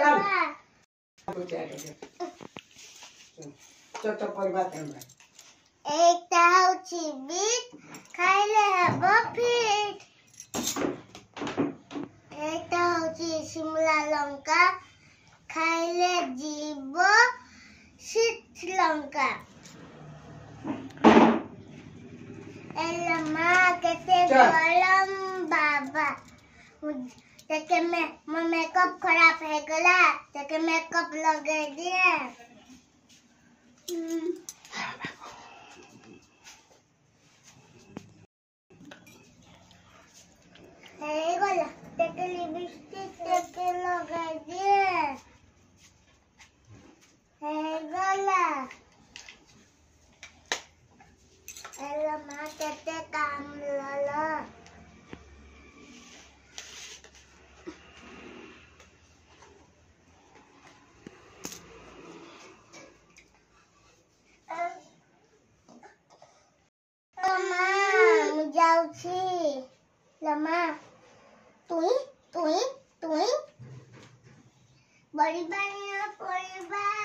चल चल तो कोई बात नहीं एक ताऊ चिबित खाई ले हबो फिट एक ताऊ ची शिमला लंका खाई ले जीबो शीत लंका एला माँ कहते गरम बाबा तेके मैं मैं मेकअप खराब है गला तेके मेकअप लगे दिए हे गला तेके लिपस्टिक तेके लगे दिए हे गला हेलो मां तेते काम বুঝি লামা তুই তুই তুই বড়ি বানিয়ে পরিবার